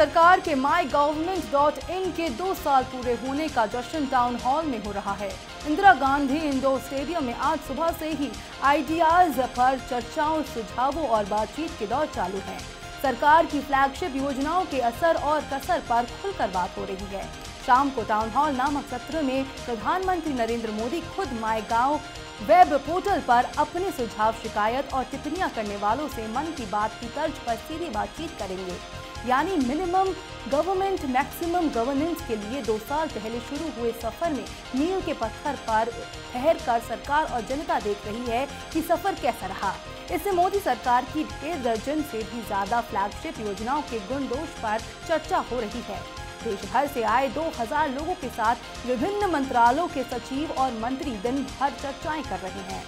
सरकार के my government dot in के दो साल पूरे होने का जश्न टाउन हॉल में हो रहा है। इंदिरा गांधी इंडोर स्टेडियम में आज सुबह से ही आइडियाज़ पर चर्चाओं, सुझावों और बातचीत के दौर चालू है। सरकार की फ्लैगशिप योजनाओं के असर और कसर पर खुलकर बात हो रही है। शाम को टाउन हॉल नामक सत्र में प्रधानमंत्री नरेंद्र मोदी खुद माई गाँव वेब पोर्टल पर अपने सुझाव, शिकायत और टिप्पणियाँ करने वालों से मन की बात की तर्ज पर सीधी बातचीत करेंगे। यानी मिनिमम गवर्नमेंट, मैक्सिमम गवर्नेंस के लिए दो साल पहले शुरू हुए सफ़र में मील के पत्थर पर ठहर कर सरकार और जनता देख रही है कि सफ़र कैसा रहा। इससे मोदी सरकार की डेढ़ दर्जन से भी ज़्यादा फ्लैगशिप योजनाओं के गुण दोष पर चर्चा हो रही है। देश भर से आए 2000 लोगों के साथ विभिन्न मंत्रालयों के सचिव और मंत्री दिन भर चर्चाएँ कर रहे हैं।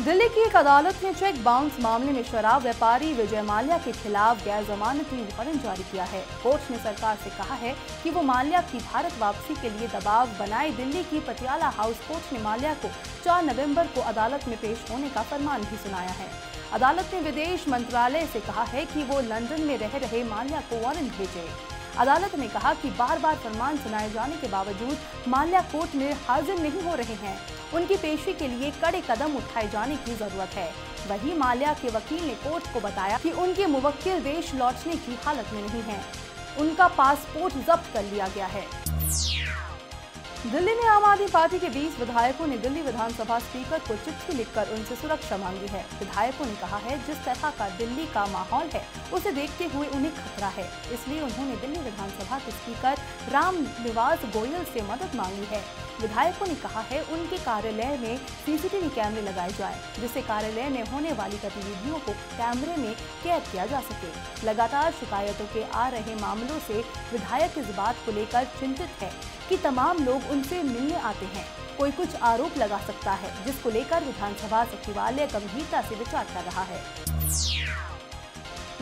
दिल्ली की एक अदालत ने चेक बाउंस मामले में शराब व्यापारी विजय माल्या के खिलाफ गैर जमानती वारंट जारी किया है। कोर्ट ने सरकार से कहा है कि वो माल्या की भारत वापसी के लिए दबाव बनाए दिल्ली की पटियाला हाउस कोर्ट ने माल्या को 4 नवंबर को अदालत में पेश होने का फरमान भी सुनाया है। अदालत ने विदेश मंत्रालय से कहा है कि वो लंदन में रह रहे माल्या को वारंट भेजे। अदालत ने कहा कि बार बार फरमान सुनाए जाने के बावजूद माल्या कोर्ट में हाजिर नहीं हो रहे हैं। उनकी पेशी के लिए कड़े कदम उठाए जाने की ज़रूरत है। वही माल्या के वकील ने कोर्ट को बताया की उनके मुवक्किल देश लौटने की हालत में नहीं है। उनका पासपोर्ट जब्त कर लिया गया है। दिल्ली में आम आदमी पार्टी के 20 विधायकों ने दिल्ली विधानसभा स्पीकर को चिट्ठी लिखकर उनसे सुरक्षा मांगी है। विधायकों ने कहा है, जिस तरह का दिल्ली का माहौल है, उसे देखते हुए उन्हें खतरा है। इसलिए उन्होंने दिल्ली विधानसभा के स्पीकर राम निवास गोयल से मदद मांगी है। विधायकों ने कहा है, उनके कार्यालय में सीसीटीवी कैमरे लगाए जाए, जिससे कार्यालय में होने वाली गतिविधियों को कैमरे में कैद किया जा सके। लगातार शिकायतों के आ रहे मामलों से विधायक इस बात को लेकर चिंतित है। कि तमाम लोग उनसे मिलने आते हैं। कोई कुछ आरोप लगा सकता है, जिसको लेकर विधानसभा सचिवालय गंभीरता से विचार कर रहा है।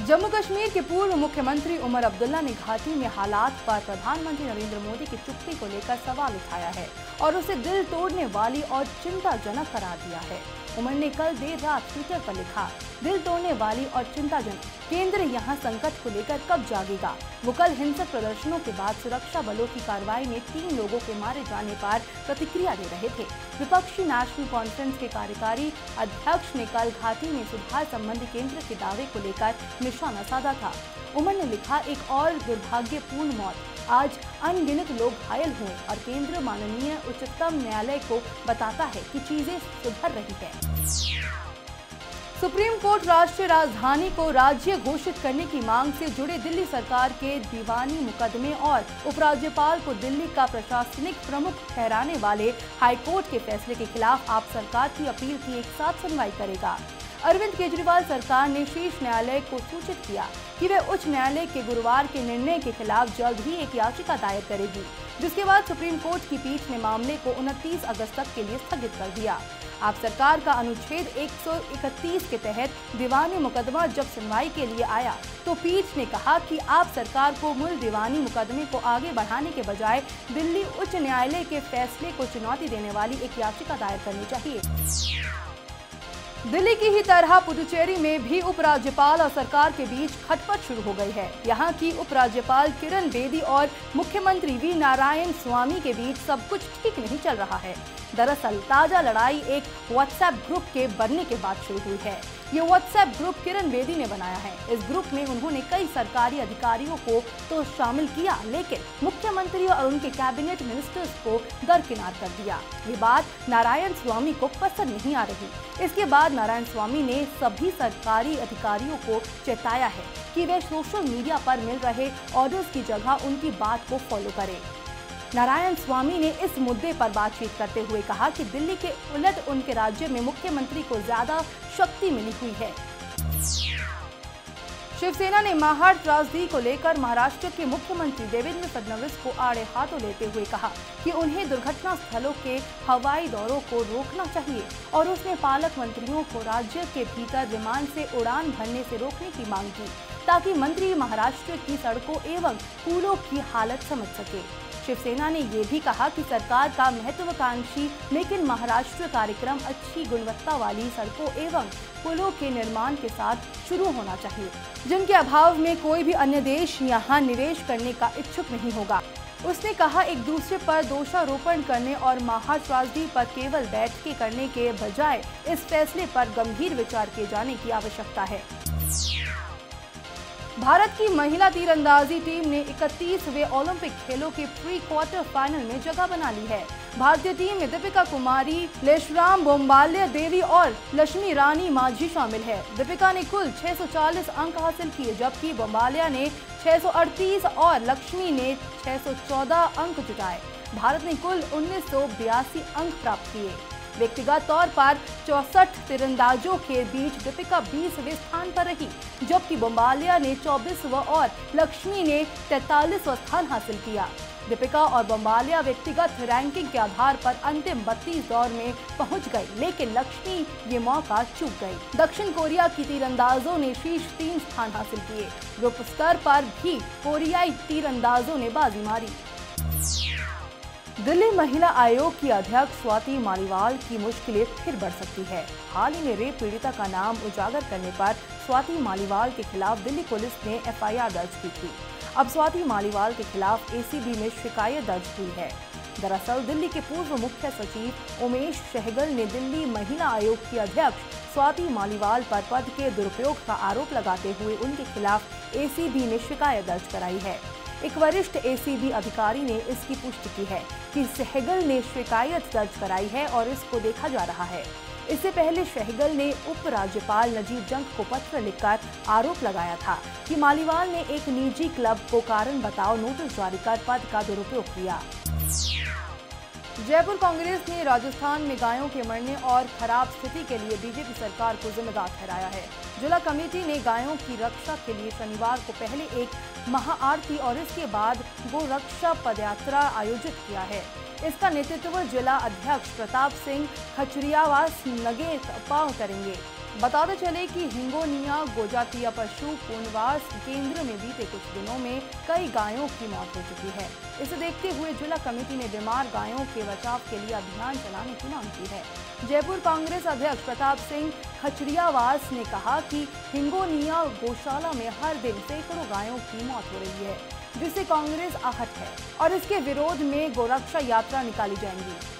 जम्मू कश्मीर के पूर्व मुख्यमंत्री उमर अब्दुल्ला ने घाटी में हालात पर प्रधानमंत्री नरेंद्र मोदी की चुप्पी को लेकर सवाल उठाया है और उसे दिल तोड़ने वाली और चिंताजनक करार दिया है। उमर ने कल देर रात ट्विटर पर लिखा, दिल तोड़ने वाली और चिंताजनक, केंद्र यहाँ संकट को लेकर कब जागेगा? वो कल हिंसक प्रदर्शनों के बाद सुरक्षा बलों की कार्रवाई में तीन लोगों के मारे जाने पर प्रतिक्रिया दे रहे थे। विपक्षी नेशनल कॉन्फ्रेंस के कार्यकारी अध्यक्ष ने कल घाटी में सुधार संबंधी केंद्र के दावे को लेकर निशाना साधा था। उमर ने लिखा, एक और दुर्भाग्यपूर्ण मौत। आज अनगिनत लोग घायल हुए और केंद्र माननीय उच्चतम न्यायालय को बताता है कि चीज़ें सुधर रही है। सुप्रीम कोर्ट राष्ट्रीय राजधानी को राज्य घोषित करने की मांग से जुड़े दिल्ली सरकार के दीवानी मुकदमे और उपराज्यपाल को दिल्ली का प्रशासनिक प्रमुख ठहराने वाले हाईकोर्ट के फैसले के खिलाफ आप सरकार की अपील की एक साथ सुनवाई करेगा। अरविंद केजरीवाल सरकार ने शीर्ष न्यायालय को सूचित किया कि वे उच्च न्यायालय के गुरुवार के निर्णय के खिलाफ जल्द ही एक याचिका दायर करेगी, जिसके बाद सुप्रीम कोर्ट की पीठ ने मामले को 29 अगस्त तक के लिए स्थगित कर दिया। आप सरकार का अनुच्छेद 131 के तहत दीवानी मुकदमा जब सुनवाई के लिए आया तो पीठ ने कहा कि आप सरकार को मूल दीवानी मुकदमे को आगे बढ़ाने के बजाय दिल्ली उच्च न्यायालय के फैसले को चुनौती देने वाली एक याचिका दायर करनी चाहिए। दिल्ली की ही तरह पुडुचेरी में भी उपराज्यपाल और सरकार के बीच खटपट शुरू हो गई है। यहाँ की उपराज्यपाल किरण बेदी और मुख्यमंत्री वी नारायण स्वामी के बीच सब कुछ ठीक नहीं चल रहा है। दरअसल ताज़ा लड़ाई एक व्हाट्सएप ग्रुप के बनने के बाद शुरू हुई है। ये व्हाट्सएप ग्रुप किरण बेदी ने बनाया है। इस ग्रुप में उन्होंने कई सरकारी अधिकारियों को तो शामिल किया, लेकिन मुख्यमंत्री और उनके कैबिनेट मिनिस्टर्स को दरकिनार कर दिया। ये बात नारायण स्वामी को पसंद नहीं आ रही। इसके बाद नारायण स्वामी ने सभी सरकारी अधिकारियों को चेताया है कि वे सोशल मीडिया पर मिल रहे ऑर्डर्स की जगह उनकी बात को फॉलो करें। नारायण स्वामी ने इस मुद्दे पर बातचीत करते हुए कहा कि दिल्ली के उलट उनके राज्य में मुख्यमंत्री को ज़्यादा शक्ति मिली हुई है। शिवसेना ने महार त्रासदी को लेकर महाराष्ट्र के मुख्यमंत्री देवेंद्र फडणवीस को आड़े हाथों लेते हुए कहा कि उन्हें दुर्घटना स्थलों के हवाई दौरों को रोकना चाहिए और उसने पालक मंत्रियों को राज्य के भीतर विमान से उड़ान भरने से रोकने की मांग की, ताकि मंत्री महाराष्ट्र की सड़कों एवं पुलों की हालत समझ सके। शिवसेना ने ये भी कहा कि सरकार का महत्वाकांक्षी मेक इन महाराष्ट्र कार्यक्रम अच्छी गुणवत्ता वाली सड़कों एवं पुलों के निर्माण के साथ शुरू होना चाहिए। जिनके अभाव में कोई भी अन्य देश यहाँ निवेश करने का इच्छुक नहीं होगा। उसने कहा, एक दूसरे पर दोषारोपण करने और महात्रासदी पर केवल बैठकें करने के बजाय इस फैसले पर गंभीर विचार किए जाने की आवश्यकता है। भारत की महिला तीरंदाजी टीम ने 31वें ओलंपिक खेलों के प्री क्वार्टर फाइनल में जगह बना ली है। भारतीय टीम में दीपिका कुमारी, लेशराम बोम्बाल्य देवी और लक्ष्मी रानी माझी शामिल है। दीपिका ने कुल 640 अंक हासिल किए, जबकि बोम्बालिया ने 638 और लक्ष्मी ने 614 अंक जुटाए। भारत ने कुल उन्नीस सौ बयासी अंक प्राप्त किए। व्यक्तिगत तौर पर चौसठ तिरंदाजों के बीच दीपिका बीसवें स्थान पर रही, जबकि बम्बालिया ने चौबीसवा और लक्ष्मी ने तैतालीसवा स्थान हासिल किया। दीपिका और बम्बालिया व्यक्तिगत रैंकिंग के आधार पर अंतिम 32 दौर में पहुँच गई, लेकिन लक्ष्मी ये मौका चूक गई। दक्षिण कोरिया की तीरंदाजों ने शीर्ष तीन स्थान हासिल किए। ग्रुप स्तर पर भी कोरियाई तीरंदाजों ने बाजी मारी। दिल्ली महिला आयोग की अध्यक्ष स्वाति मालीवाल की मुश्किलें फिर बढ़ सकती है। हाल ही में रेप पीड़िता का नाम उजागर करने पर स्वाति मालीवाल के खिलाफ दिल्ली पुलिस ने एफआईआर दर्ज की थी। अब स्वाति मालीवाल के खिलाफ एसीबी में शिकायत दर्ज हुई है। दरअसल दिल्ली के पूर्व मुख्य सचिव उमेश सहगल ने दिल्ली महिला आयोग की अध्यक्ष स्वाति मालीवाल पर पद के दुरुपयोग का आरोप लगाते हुए उनके खिलाफ एसीबी में शिकायत दर्ज कराई है। एक वरिष्ठ एसीबी अधिकारी ने इसकी पुष्टि की है कि सहगल ने शिकायत दर्ज कराई है और इसको देखा जा रहा है। इससे पहले शहगल ने उप राज्यपाल नजीब जंग को पत्र लिखकर आरोप लगाया था कि मालीवाल ने एक निजी क्लब को कारण बताओ नोटिस जारी कर पद का दुरुपयोग किया। जयपुर कांग्रेस ने राजस्थान में गायों के मरने और खराब स्थिति के लिए बीजेपी सरकार को जिम्मेदार ठहराया है। जिला कमेटी ने गायों की रक्षा के लिए शनिवार को पहले एक महाआरती और इसके बाद गोरक्षा पदयात्रा आयोजित किया है। इसका नेतृत्व जिला अध्यक्ष प्रताप सिंह, खचरियावास नगे पाव करेंगे। बताते चले कि हिंगोनिया, गोजातिया पशु, पुनवास केंद्र में बीते कुछ दिनों में कई गायों की मौत हो चुकी है। इसे देखते हुए जिला कमेटी ने बीमार गायों के बचाव के लिए अभियान चलाने की मांग की है। जयपुर कांग्रेस अध्यक्ष प्रताप सिंह खचरियावास ने कहा कि हिंगोनिया गौशाला में हर दिन सैकड़ों गायों की मौत हो रही है जिससे कांग्रेस आहत है और इसके विरोध में गोरक्षा यात्रा निकाली जाएँगी।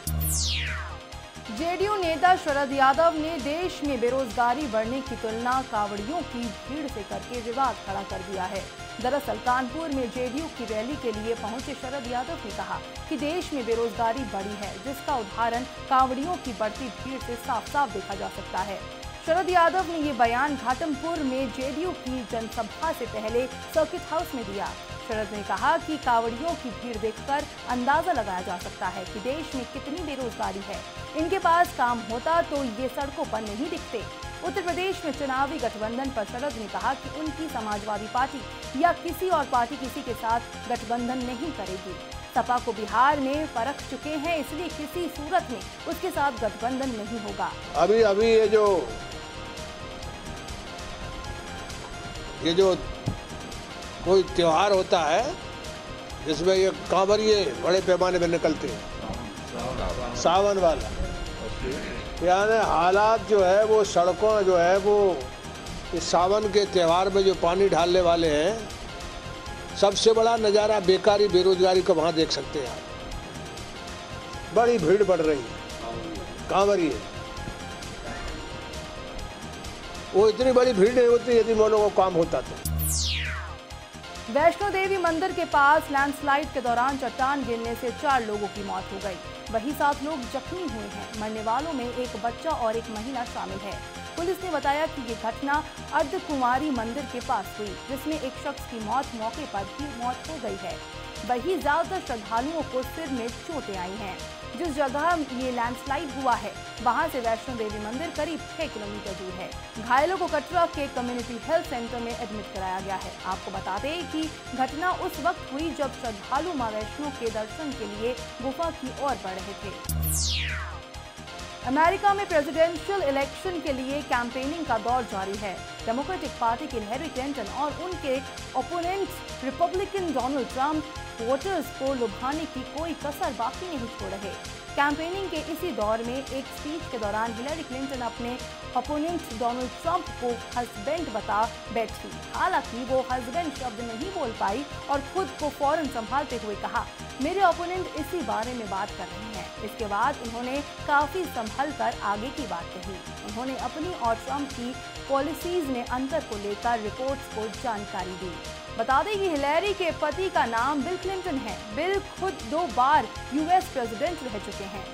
जेडीयू नेता शरद यादव ने देश में बेरोजगारी बढ़ने की तुलना कावड़ियों की भीड़ से करके विवाद खड़ा कर दिया है। दरअसल कानपुर में जेडीयू की रैली के लिए पहुँचे शरद यादव ने कहा कि देश में बेरोजगारी बढ़ी है, जिसका उदाहरण कावड़ियों की बढ़ती भीड़ से साफ़ साफ़ देखा जा सकता है। शरद यादव ने ये बयान घाटमपुर में जेडीयू की जनसभा से पहले सर्किट हाउस में दिया। शरद ने कहा कि कावड़ियों की भीड़ देखकर अंदाज़ा लगाया जा सकता है कि देश में कितनी बेरोजगारी है। इनके पास काम होता तो ये सड़कों पर नहीं दिखते। उत्तर प्रदेश में चुनावी गठबंधन पर शरद ने कहा कि उनकी समाजवादी पार्टी या किसी और पार्टी किसी के साथ गठबंधन नहीं करेगी। सपा को बिहार में परख चुके हैं, इसलिए किसी सूरत में उसके साथ गठबंधन नहीं होगा। अभी अभी ये जो ये जो कोई त्यौहार होता है जिसमें ये कांवरिए बड़े पैमाने पर निकलते हैं। सावन वाला। यानी हालात जो है, वो सड़कों जो है, वो इस सावन के त्यौहार में जो पानी ढालने वाले हैं, सबसे बड़ा नज़ारा बेकारी, बेरोजगारी को वहाँ देख सकते हैं आप। बड़ी भीड़ बढ़ रही है। कांवरिए वो इतनी बड़ी भीड़ नहीं होती यदि मोनों को काम होता तो। वैष्णो देवी मंदिर के पास लैंडस्लाइड के दौरान चट्टान गिरने से चार लोगों की मौत हो गई। वही सात लोग जख्मी हुए हैं। मरने वालों में एक बच्चा और एक महिला शामिल है। पुलिस ने बताया कि ये घटना अर्धकुमारी मंदिर के पास हुई, जिसमें एक शख्स की मौत मौके पर ही मौत हो गई है। वही ज़्यादातर श्रद्धालुओं को सिर में चोटें आई हैं। जिस जगह ये लैंडस्लाइड हुआ है, वहाँ से वैष्णो देवी मंदिर करीब छह किलोमीटर दूर है। घायलों को कटरा के कम्युनिटी हेल्थ सेंटर में एडमिट कराया गया है। आपको बता दें कि घटना उस वक्त हुई जब श्रद्धालु माँ वैष्णो के दर्शन के लिए गुफा की ओर बढ़ रहे थे। अमेरिका में प्रेसिडेंशियल इलेक्शन के लिए कैंपेनिंग का दौर जारी है। डेमोक्रेटिक पार्टी के हेरी क्लिंटन और उनके opponent Republican Donald Trump voters को लुभाने की कोई कसर बाकी नहीं छोड़ रहे। कैंपेनिंग के इसी दौर में एक स्पीच के दौरान हिलरी क्लिंटन अपने अपोनेंट डोनाल्ड ट्रंप को हस्बैंड बता बैठी। हालाँकि वो हस्बैंड शब्द नहीं बोल पाई और खुद को फ़ौरन संभालते हुए कहा, मेरे ओपोनेंट इसी बारे में बात कर रहे हैं। इसके बाद उन्होंने काफ़ी संभल कर आगे की बात कही। उन्होंने अपनी और ट्रंप की पॉलिसीज़ में अंतर को लेकर रिपोर्ट्स को जानकारी दी। बता दें कि हिलेरी के पति का नाम बिल क्लिंटन है। बिल खुद दो बार यूएस प्रेसिडेंट रह चुके हैं।